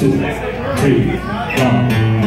two, three, one.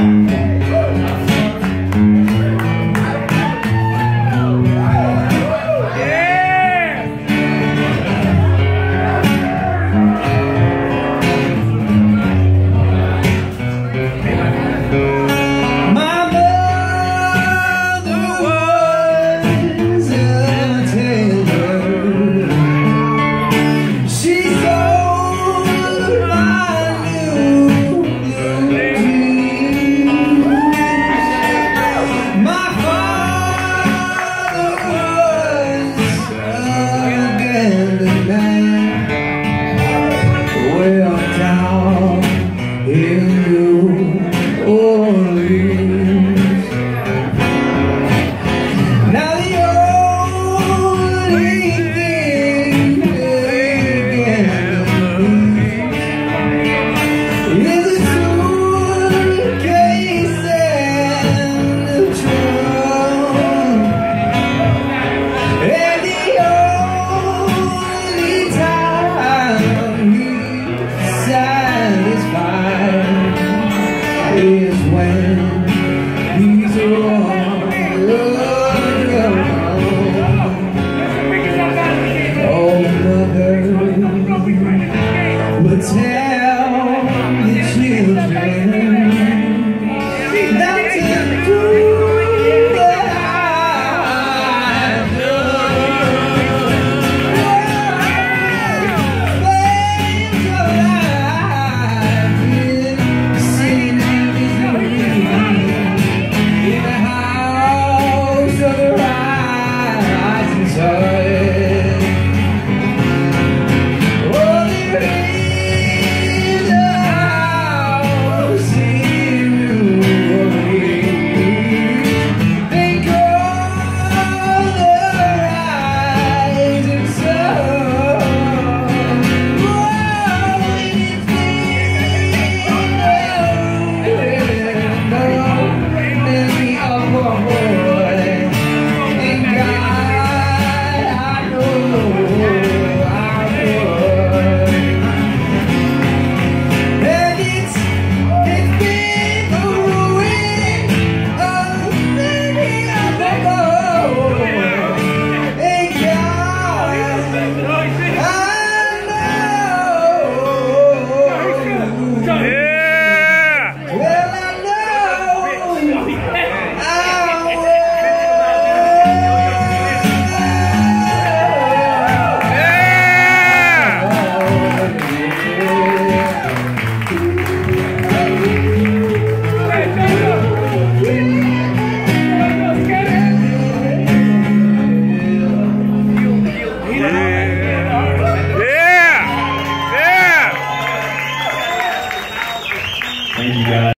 Tell